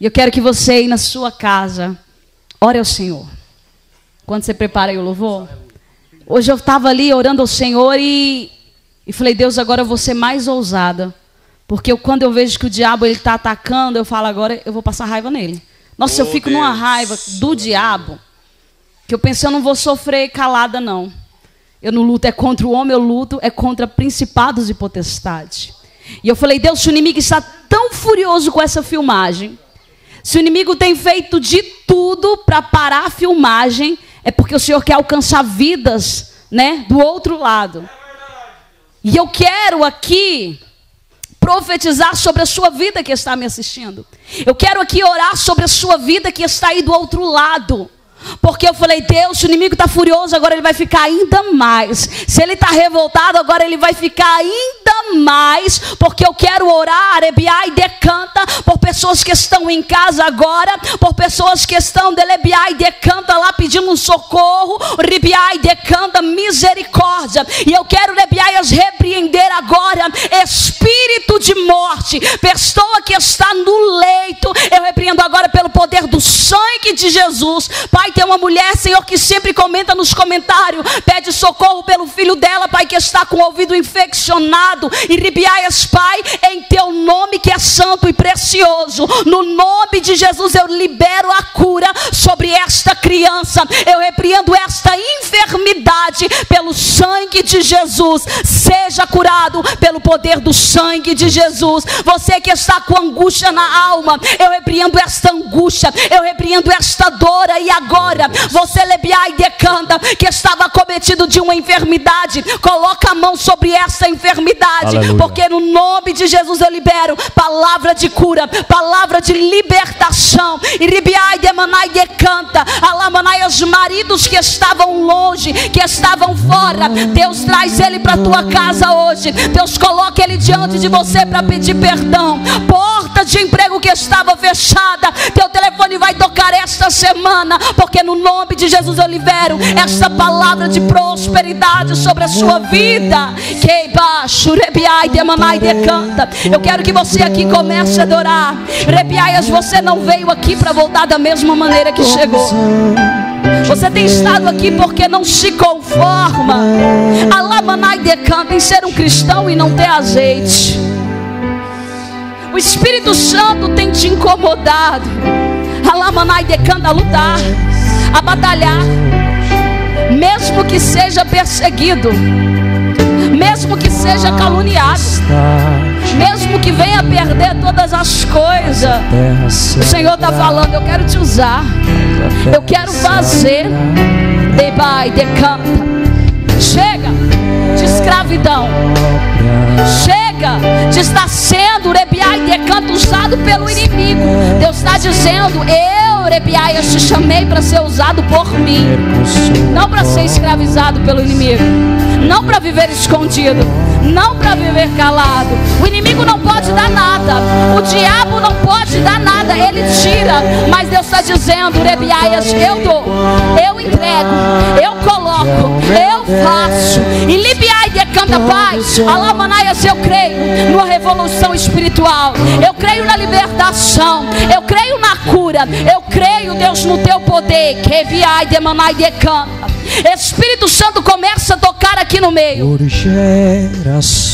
E eu quero que você aí na sua casa ore ao Senhor. Quando você prepara aí o louvor. Hoje eu estava ali orando ao Senhor e, e falei, Deus, agora eu vou ser mais ousada. Porque eu, quando eu vejo que o diabo ele está atacando, eu falo, agora eu vou passar raiva nele. Nossa, oh, eu fico Deus. numa raiva do diabo. Que eu penso, eu não vou sofrer calada, não. Eu não luto é contra o homem, eu luto é contra principados e potestades. E eu falei, Deus, se o inimigo está tão furioso com essa filmagem, se o inimigo tem feito de tudo para parar a filmagem, é porque o Senhor quer alcançar vidas, né, do outro lado. E eu quero aqui profetizar sobre a sua vida que está me assistindo. Eu quero aqui orar sobre a sua vida que está aí do outro lado. Porque eu falei, Deus, se o inimigo está furioso, agora ele vai ficar ainda mais. Se ele está revoltado, agora ele vai ficar ainda mais. Porque eu quero orar, pessoas que estão em casa agora, por pessoas que estão delebiar e decanta lá pedindo um socorro, ribiar e decanta misericórdia. E eu quero rebiar e as repreender agora, espírito de morte, pessoa que está no leito, eu de Jesus, Pai tem uma mulher, Senhor, que sempre comenta nos comentários, pede socorro pelo filho dela, Pai, que está com o ouvido infeccionado. E ribiaias, Pai, em teu nome que é santo e precioso. No nome de Jesus eu libero a cura sobre esta criança. Eu repreendo esta enfermidade pelo sangue de Jesus. Seja curado pelo poder do sangue de Jesus. Você que está com angústia na alma, eu repreendo esta angústia, eu repreendo esta dor e agora você lebiar e decanta, que estava cometido de uma enfermidade, coloca a mão sobre essa enfermidade, Aleluia. porque no nome de Jesus eu libero palavra de cura, palavra de libertação. E ribiai, demanai, decanta, alamanai os maridos que estavam longe, que estavam fora. Deus traz ele para tua casa hoje. Deus coloca ele diante de você para pedir perdão. Porta de emprego que estava fechada, teu telefone vai tocar esta semana, porque no nome de Jesus eu libero essa palavra de prosperidade sobre a sua vida. Eu quero que você aqui comece a adorar. Rebiaias, você não veio aqui para voltar da mesma maneira que chegou. Você tem estado aqui porque não se conforma. Alamanai decanta em ser um cristão e não ter azeite. O Espírito Santo tem te incomodado. Alamanai decanta a lutar a batalhar, mesmo que seja perseguido, mesmo que seja caluniado, mesmo que venha perder todas as coisas. O Senhor está falando: Eu quero te usar, eu quero fazer. Debai, decanta. Chega de escravidão. Chega de estar sendo rebiai decanto usado pelo inimigo. Deus está dizendo: Eu Orebiai, eu te chamei para ser usado por mim, não para ser escravizado pelo inimigo, não para viver escondido, não para viver calado. O inimigo não pode dar nada, o diabo não pode dar nada, ele tira, mas Deus está dizendo, Orebiaias, eu dou, eu entrego, eu coloco, eu faço, e Libiai decanta paz, Alamanaias, eu creio numa revolução espiritual, eu creio na libertação, eu creio na cura, eu creio, Deus, no teu poder. Que viai demanai decanta. Espírito Santo começa a tocar aqui no meio.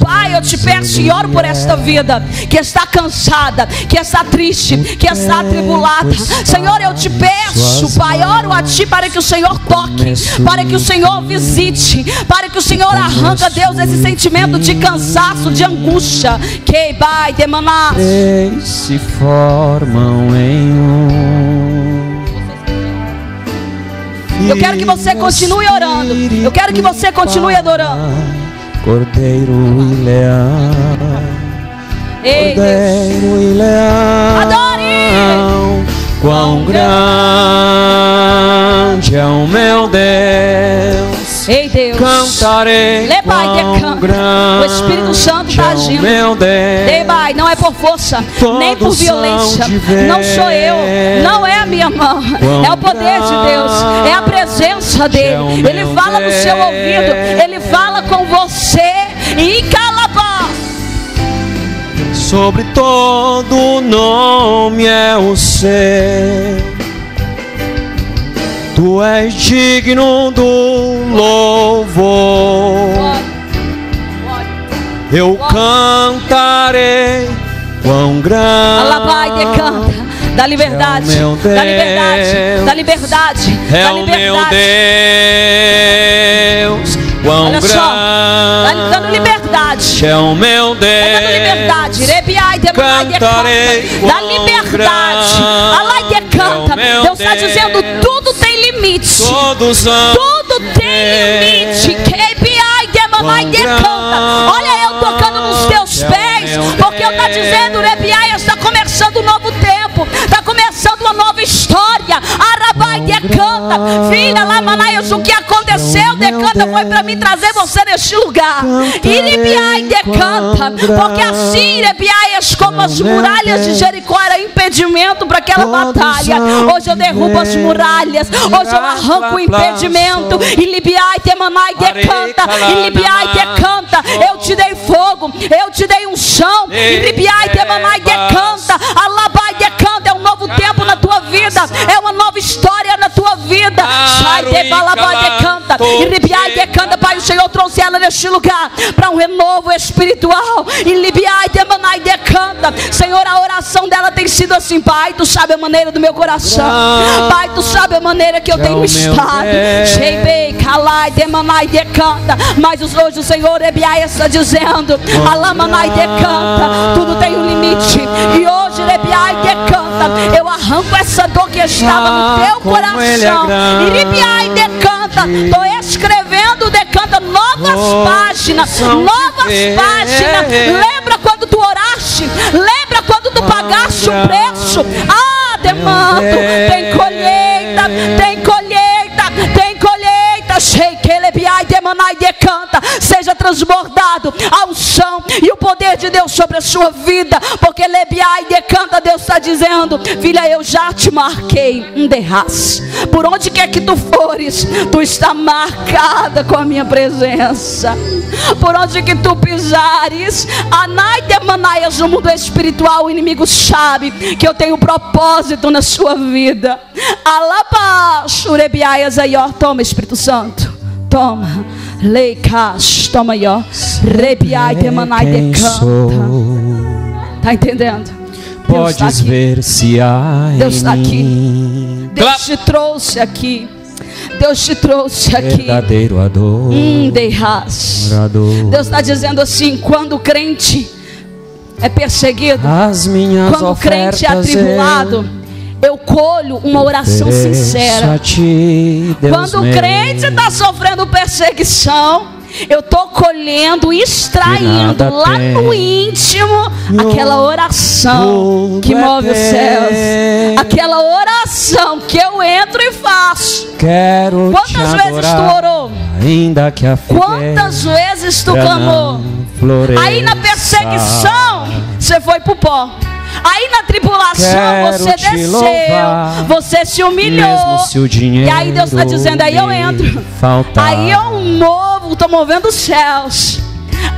Pai, eu te peço e oro por esta vida que está cansada, que está triste, que está atribulada. Senhor, eu te peço, Pai, oro a ti para que o Senhor toque, para que o Senhor visite, para que o Senhor arranca, Deus, esse sentimento de cansaço, de angústia. Que vai demanar. Se formam em um eu quero que você continue orando. Eu quero que você continue adorando. Cordeiro e leão. Ei, Cordeiro e leão. Adore! Quão grande é o meu Deus. Ei Deus, cantarei. Lebai, O Espírito Santo está agindo. Meu Deus, Lebai, não é por força, nem por violência. Não sou eu, não é a minha mão. É o poder de Deus, é a presença dele. Ele fala no seu ouvido, ele fala com você e calabá. sobre todo nome é o seu. Tu és digno do louvor. Eu cantarei quão grande. Alabai, decanta. Da liberdade, É o meu da liberdade, Deus. da liberdade, É da o meu liberdade. Deus, quão Olha só, tá grande dando liberdade. é o meu Tá dando liberdade. Deus. Rebiai, demai, decanta. Da liberdade. grande Alai, decanta. é Deus está Deus. dizendo: tudo limite. Todos. Tudo tem limite. KPI, demamai, decanta. Decanta. Filha, lá, Manaias, o que aconteceu, decanta, foi para mim trazer você neste lugar. Iribiai, decanta. Porque assim, Rebiaias, como as muralhas de Jericó era impedimento para aquela batalha. Hoje eu derrubo as muralhas. Hoje eu arranco o impedimento. E Libiai, Temanai, decanta. E Libiai, decanta. Eu te dei fogo. Eu te dei um chão. E Libiai, Temanai, decanta. Alabai, decanta. É um novo tempo na tua vida. É uma nova história tua vida. Sai de decanta. E decanta. Pai, o Senhor trouxe ela neste lugar para um renovo espiritual. E Libiai, Temanai, decanta. Senhor, a oração dela tem sido assim, Pai. Tu sabe a maneira do meu coração. Pai, tu sabe a maneira que eu É tenho meu estado. Calai, demanai, decanta. Mas os- hoje o Senhor Ebiai está dizendo: Alamanai, decanta. Tudo tem um limite. E hoje, Ebiai, decanta. Eu arranco essa dor que estava no Ah, teu ele é coração. Ebiai, decanta. Estou escrevendo, decanta novas Oh, páginas. Novas páginas. Lembra quando tu oraste? Lembra quando tu pagaste o preço? Ah, demando. Tem colheita, tem colheita, tem colheita. Sheikelebiai, demanai, decanta. Transbordado a unção e o poder de Deus sobre a sua vida. Porque lebiai, decanta, Deus está dizendo: Filha, eu já te marquei um derras. Por onde quer que tu fores, tu está marcada com a minha presença. Por onde que tu pisares, anai demanaias no mundo espiritual, o inimigo sabe que eu tenho propósito na sua vida. Alaba, churebiaias aí, ó. Toma, Espírito Santo. Toma. Leicas, toma aí, ó. Rebiai, Quem decanta. sou? Tá entendendo? Deus tá Podes aqui. ver se há Deus em tá aqui. Deus te trouxe aqui. Deus te trouxe aqui. verdadeiro Hum, adorador. Deus está dizendo assim: quando o crente é perseguido, As minhas quando o crente é atribulado, eu colho uma oração sincera. ti, Quando o crente está sofrendo perseguição, eu estou colhendo, extraindo lá tem. no íntimo aquela oração que é move os céus, aquela oração que eu entro e faço. Quero Quantas vezes tu orou? Ainda que a Quantas vezes tu clamou? Aí na perseguição, você foi pro pó. Aí na tribulação, Quero você desceu, louvar, você se humilhou. Se E aí Deus está dizendo, aí eu entro. faltar. Aí eu movo, estou movendo os céus.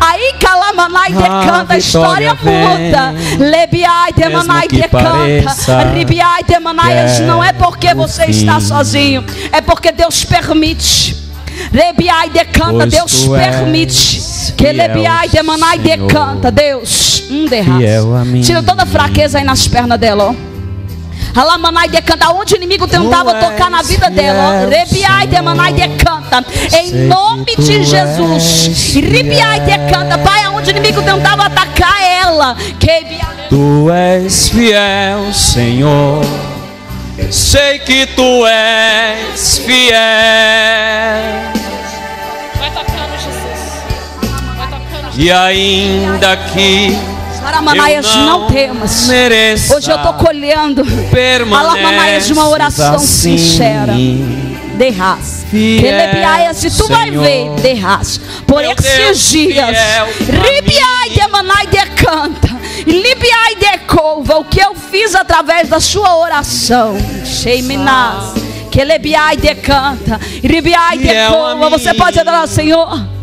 Aí Calamanai decanta, a história muda. Lebiai Demanai decanta. Ribiai Demanai, que é não é porque você está sozinho, é porque Deus permite. Lebiai decanta, Deus permite. Fiel, Senhor. decanta, Deus. Um derraça. mim. Tira toda a fraqueza aí nas pernas dela, ó. Alamanai decanta, onde o inimigo tentava tocar na vida dela, Rebiai demanai decanta, em nome de Jesus. E Ribiai decanta, Pai, aonde o inimigo tentava atacar ela. Tu és fiel, Senhor. Sei que tu és fiel. E ainda que Aramanaias, eu não temas. Hoje eu estou colhendo Alamanaias de uma oração assim. sincera. derras. Se tu vai ver, derras. Por esses dias, Ribiai demanai decanta, Libiai decouva, o que eu fiz através da sua oração. Sheiminaz. Kelebiai decanta, Ribiai Fiel a decouva. Você pode adorar Senhor.